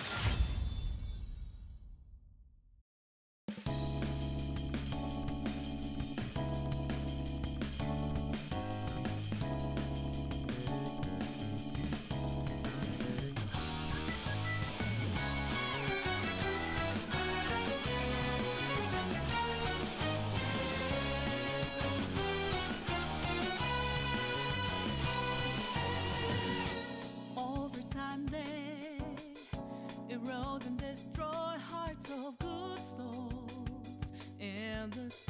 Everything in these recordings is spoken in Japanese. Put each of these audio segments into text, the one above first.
フッ。the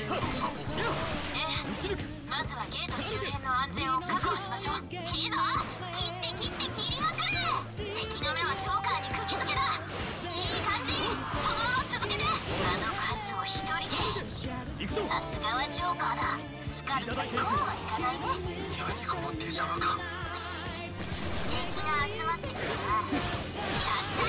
えまずはゲート周辺の安全を確保しましょういいぞ。切って切って切りまくる敵の目はジョーカーに釘付けだいい感じそのまま続けてあの数を1人でさすがはジョーカーだスカッとこうはいかないね何困っていじゃろうか敵が集まってきたなやっち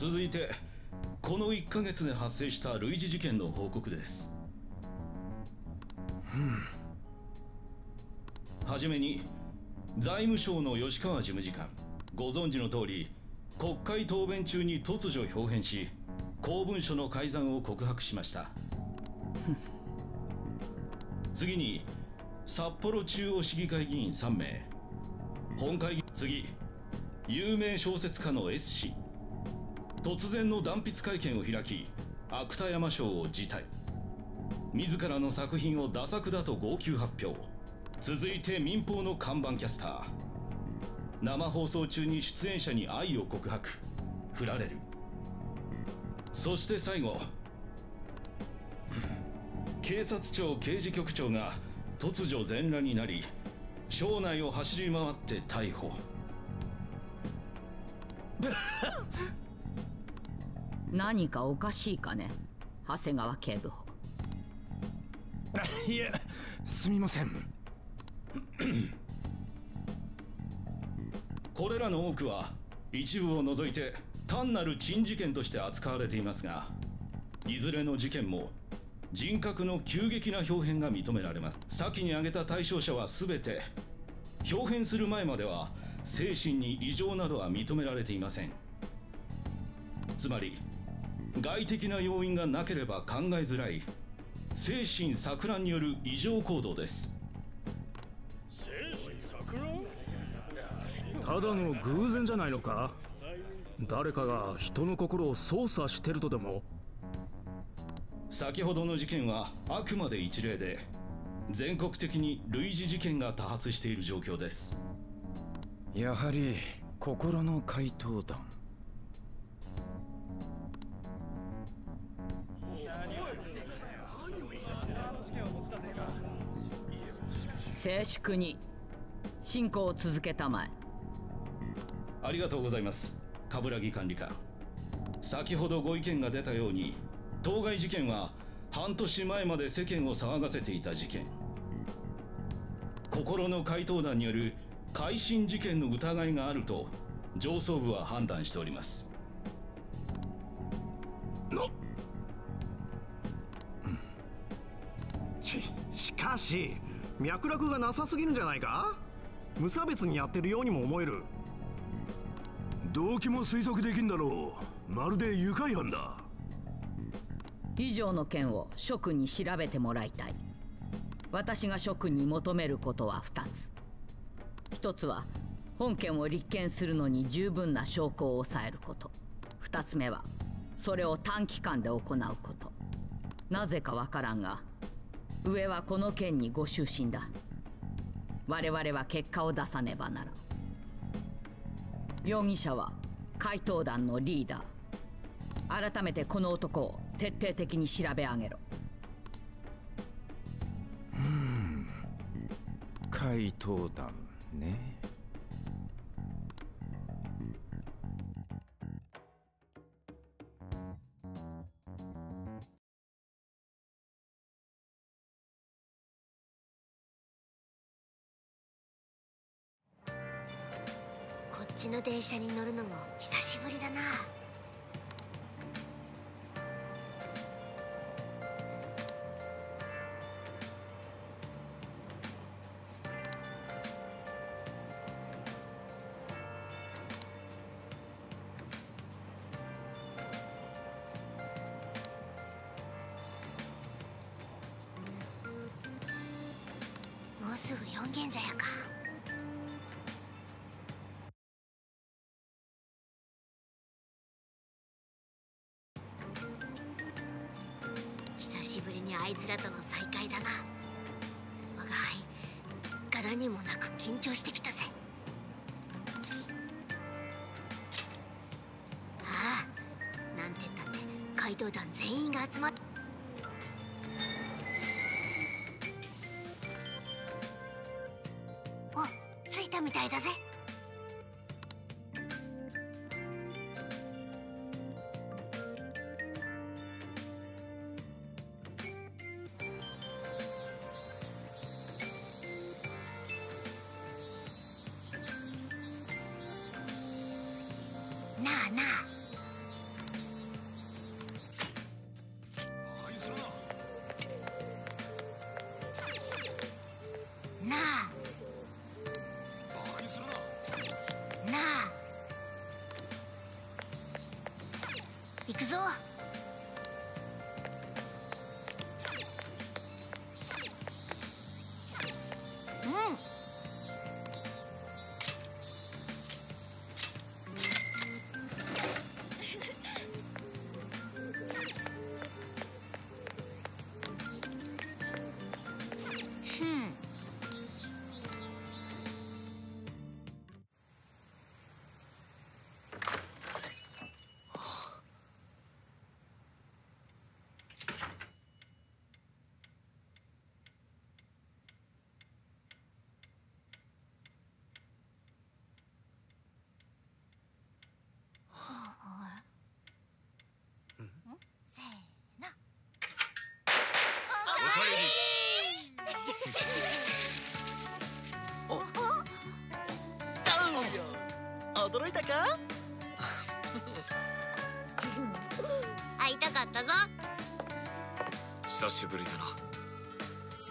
続いてこの1ヶ月で発生した類似事件の報告です。はじめに財務省の吉川事務次官ご存知の通り国会答弁中に突如表変し公文書の改ざんを告白しました。次に札幌中央市議会議員3名。本会議次有名小説家の S 氏突然の断筆会見を開き芥山賞を辞退。自らの作品をダ作だと号泣発表。続いて民放の看板キャスター。生放送中に出演者に愛を告白。振られる。そして最後。警察庁刑事局長が突如全裸になり省内を走り回って逮捕。何かおかしいかね？長谷川警部補。いえすみません。これらの多くは一部を除いて単なる珍事件として扱われていますがいずれの事件も人格の急激な表変が認められます。先に挙げた対象者は全て表変する前までは精神に異常などは認められていません。つまり外的な要因がなければ考えづらい。精神錯乱による異常行動です。精神錯乱？ただの偶然じゃないのか？誰かが人の心を操作してるとでも？先ほどの事件はあくまで一例で全国的に類似事件が多発している状況です。やはり心の怪盗団静粛に。進行を続けたまえ。ありがとうございます。冠城管理官。先ほどご意見が出たように当該事件は半年前まで世間を騒がせていた事件。心の怪盗団による改心事件の疑いがあると上層部は判断しております。ししかし脈絡がなさすぎるんじゃないか？無差別にやってるようにも思える。動機も推測できんだろう。まるで愉快犯だ。以上の件を諸君に調べてもらいたい。私が諸君に求めることは2つ。1つは本件を立件するのに十分な証拠を抑えること。2つ目はそれを短期間で行うこと。なぜかわからんが上はこの件にご就寝だ。我々は結果を出さねばなら容疑者は怪盗団のリーダー。改めてこの男を徹底的に調べ上げろ。怪盗団ね。の電車に乗るのも久しぶりだな。にあいつらとの再会だな。我が輩柄にもなく緊張してきたぜ。ああなんてったって怪盗団全員が集まって久しぶりだな。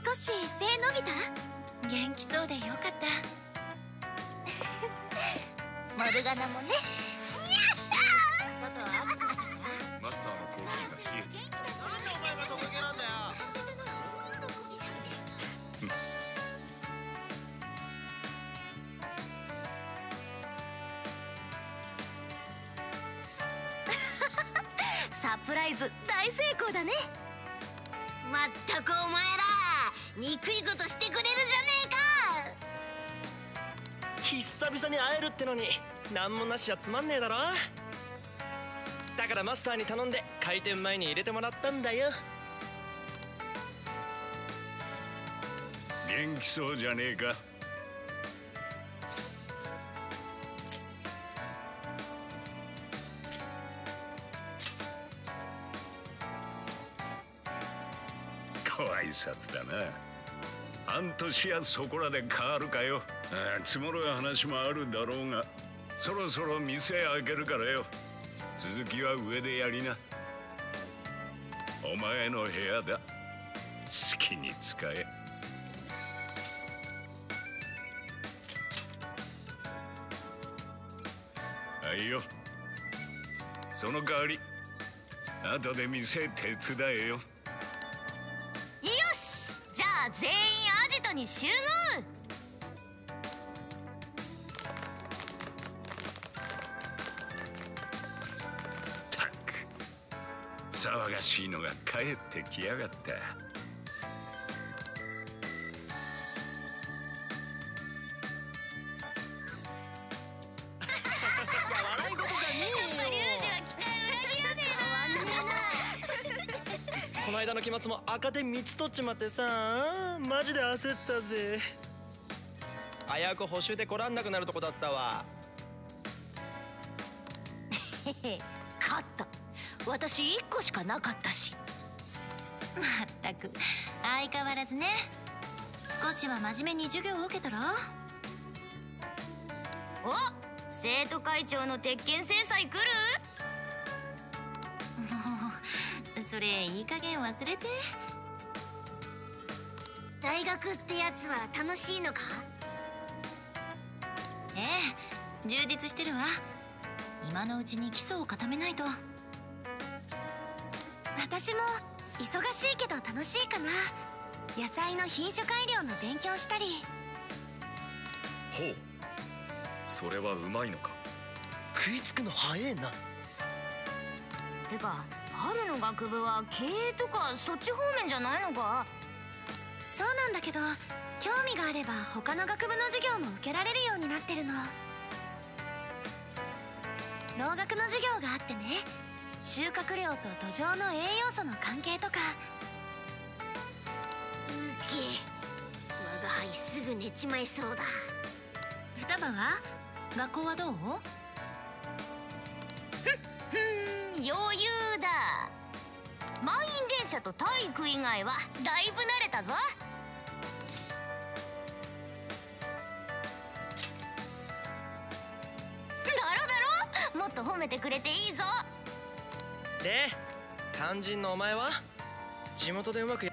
少し背伸びた？元気そうでよかった。モルガナもね。まったくお前ら憎いことしてくれるじゃねえか。久々に会えるってのに何もなしじゃつまんねえだろ。だからマスターに頼んで開店前に入れてもらったんだよ。元気そうじゃねえかご挨拶だな。半年やそこらで変わるかよ。ああ積もる話もあるだろうが。そろそろ店開けるからよ。続きは上でやりな。お前の部屋だ。好きに使え。はいよ。その代わり後で店手伝えよ。トに集合。騒がしいのが帰ってきやがった。この間の期末も赤点3つ取っちまってさ。マジで焦ったぜ。危うく補習で来らんなくなるとこだったわ。勝った。私1個しかなかったし。まったく。相変わらずね。少しは真面目に授業を受けたら？お生徒会長の鉄拳制裁来る？それいい加減忘れて。大学ってやつは楽しいのか？ええ充実してるわ。今のうちに基礎を固めないと。私も忙しいけど楽しいかな。野菜の品種改良の勉強したり。ほう。それはうまいのか。食いつくの早えな。てか春の学部は経営とかそっち方面じゃないのか？そうなんだけど興味があれば他の学部の授業も受けられるようになってるの。農学の授業があってね収穫量と土壌の栄養素の関係とか。うげ我が輩すぐ寝ちまいそうだ。双葉は？学校はどう？ふん余裕。だ満員電車と体育以外はだいぶ慣れたぞ。だろだろ？もっと本褒めてくれていいぞ。で肝心のお前は？地元でうまくや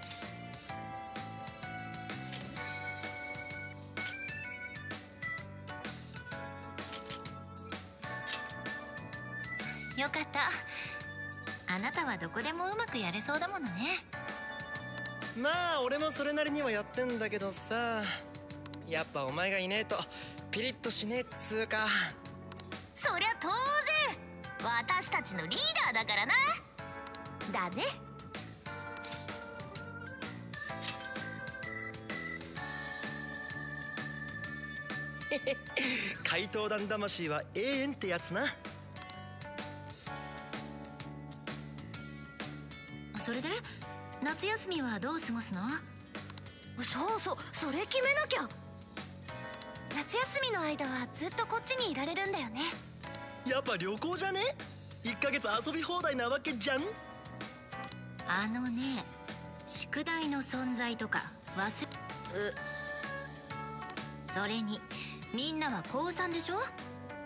よかったあなたはどこでもうまくやれそうだものね。まあ俺もそれなりにはやってんだけどさ。やっぱお前がいねえとピリッとしねえっつうか。そりゃ当然。私たちのリーダーだからな。だね。怪盗団魂は永遠ってやつな夏休みはどう過ごすの？そうそうそれ決めなきゃ。夏休みの間はずっとこっちにいられるんだよね。やっぱ旅行じゃね？1ヶ月遊び放題なわけじゃん。あのね宿題の存在とか忘れそれにみんなは高3でしょ？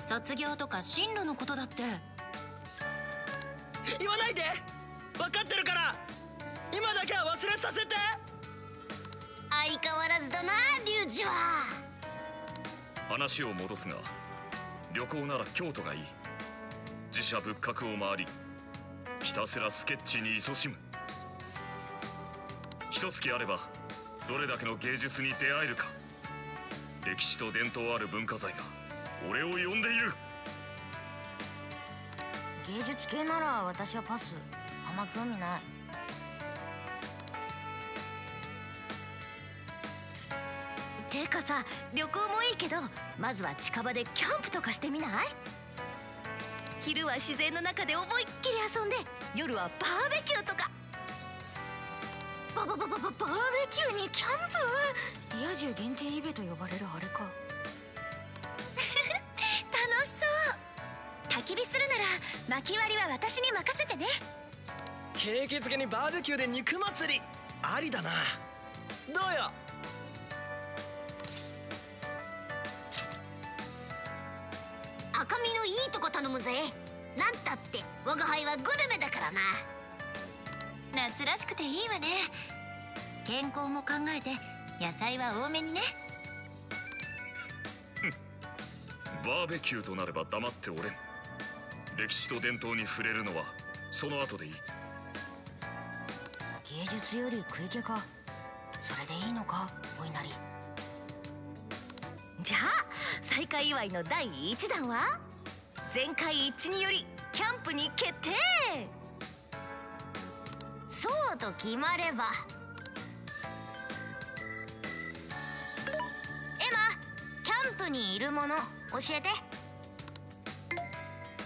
卒業とか進路のことだって。言わないで！分かってるから今だけは忘れさせて。相変わらずだなリュウジは。話を戻すが旅行なら京都がいい。自社仏閣を回りひたすらスケッチに勤しむ。一月あればどれだけの芸術に出会えるか。歴史と伝統ある文化財が俺を呼んでいる。芸術系なら私はパス。あんま興味ないてかさ旅行もいいけどまずは近場でキャンプとかしてみない？昼は自然の中で思いっきり遊んで夜はバーベキューとか。ババババババーベキューにキャンプ？リア充限定イベと呼ばれるあれか。楽しそう。焚き火するなら薪割りは私に任せてね。景気漬けにバーベキューで肉祭り。ありだな。どうよ？むぜ。なんたって我が輩はグルメだからな。夏らしくていいわね。健康も考えて野菜は多めにね。バーベキューとなれば黙っておれん。歴史と伝統に触れるのはその後でいい。芸術より食い気か。それでいいのかお稲荷じゃあ再開祝いの第1弾は？全会一致によりキャンプに決定。そうと決まれば。エマキャンプにいるもの教えて。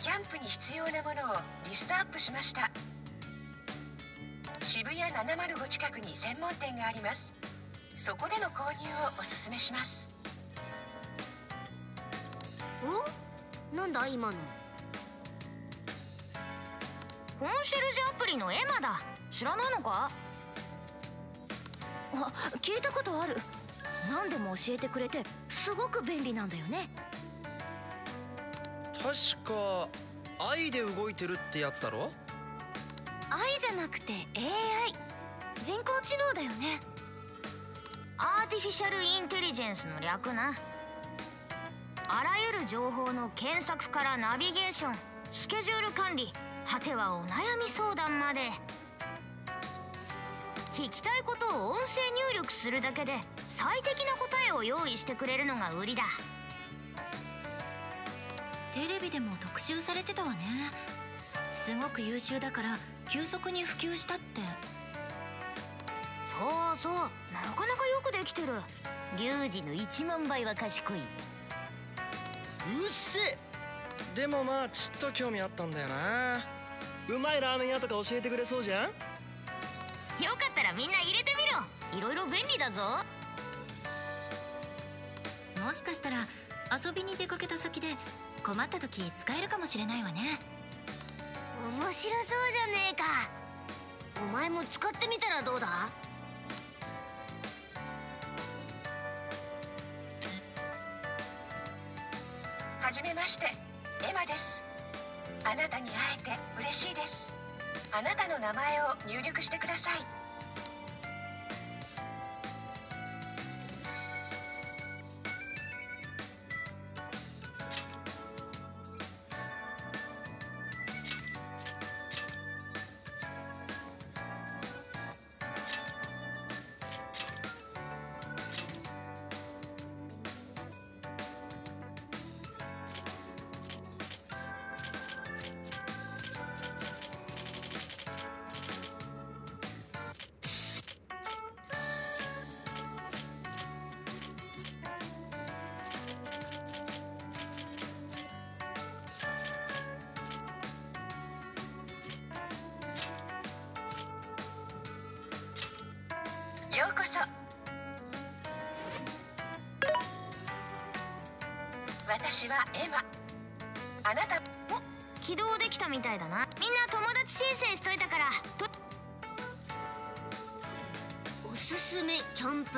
キャンプに必要なものをリストアップしました。渋谷705近くに専門店があります。そこでの購入をおすすめします。お？なんだ今の。コンシェルジュアプリのエマだ。知らないのか？あ聞いたことある。何でも教えてくれてすごく便利なんだよね。確か愛で動いてるってやつだろ？愛じゃなくて AI 人工知能だよね。アーティフィシャルインテリジェンスの略なあらゆる情報の検索からナビゲーションスケジュール管理果てはお悩み相談まで。聞きたいことを音声入力するだけで最適な答えを用意してくれるのが売りだ。テレビでも特集されてたわね。すごく優秀だから急速に普及したって。そうそうなかなかよくできてる。リュウジの1万倍は賢いうっせえ。でもまあちっと興味あったんだよな。うまいラーメン屋とか教えてくれそうじゃん？よかったらみんな入れてみろ。いろいろ便利だぞ。もしかしたら遊びに出かけた先で困った時使えるかもしれないわね。面白そうじゃねえか。お前も使ってみたらどうだ？めまして。エマです。あなたに会えて嬉しいです。あなたの名前を入力してください。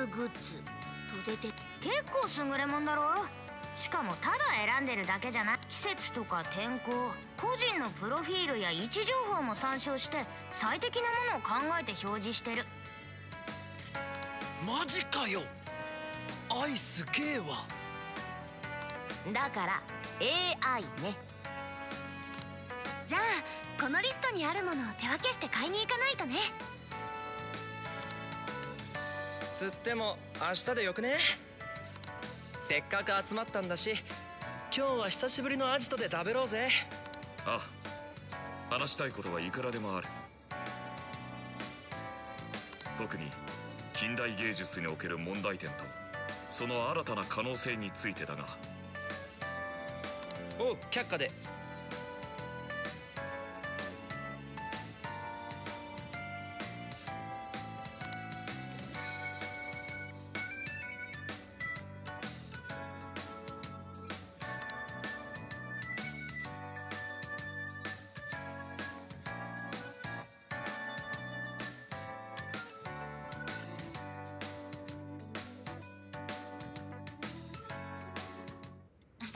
グッズと出て結構優れもんだろ。しかもただ選んでるだけじゃない。季節とか天候個人のプロフィールや位置情報も参照して最適なものを考えて表示してる。マジかよ。愛すげえわだから AI ね。じゃあこのリストにあるものを手分けして買いに行かないとねつっても明日でよくね？せせっかく集まったんだし今日は久しぶりのアジトで食べろうぜ。ああ話したいことはいくらでもある。特に近代芸術における問題点とその新たな可能性についてだが。おう却下で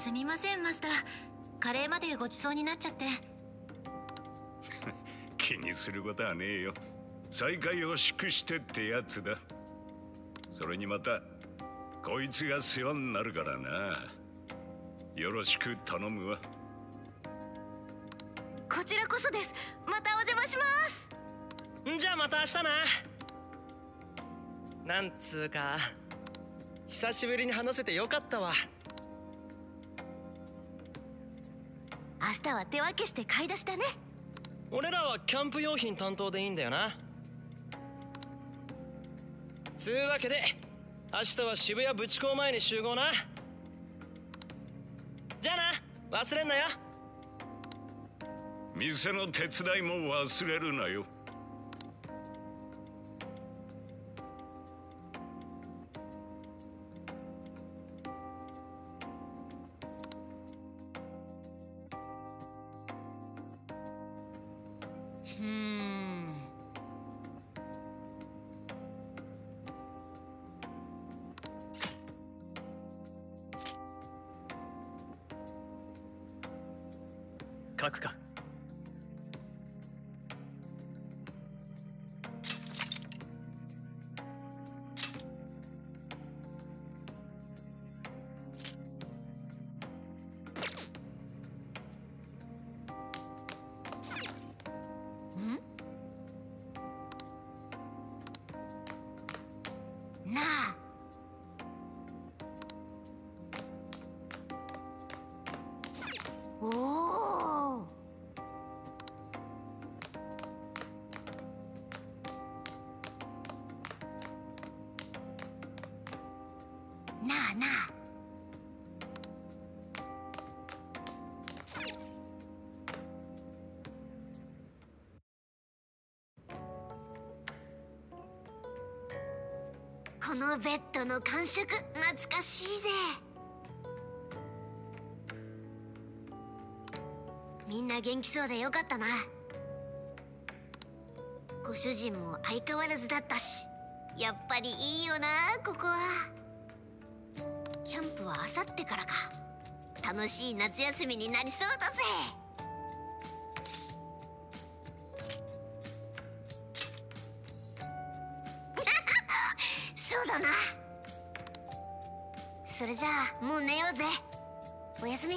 すみませんマスター。カレーまでごちそうになっちゃって。気にすることはねえよ。再会を祝してってやつだ。それにまたこいつが世話になるからな。よろしく頼むわ。こちらこそです。またお邪魔します。じゃあまた明日な。なんつうか久しぶりに話せてよかったわ明日は手分けして買い出しだね。俺らはキャンプ用品担当でいいんだよな。つうわけで明日は渋谷ブチ港前に集合な。じゃあな忘れんなよ。店の手伝いも忘れるなよ書くか。このベッドの感触懐かしいぜ。みんな元気そうでよかったな。ご主人も相変わらずだったしやっぱりいいよなここは。キャンプはあさってからか。楽しい夏休みになりそうだぜ。もう寝ようぜ。おやすみ。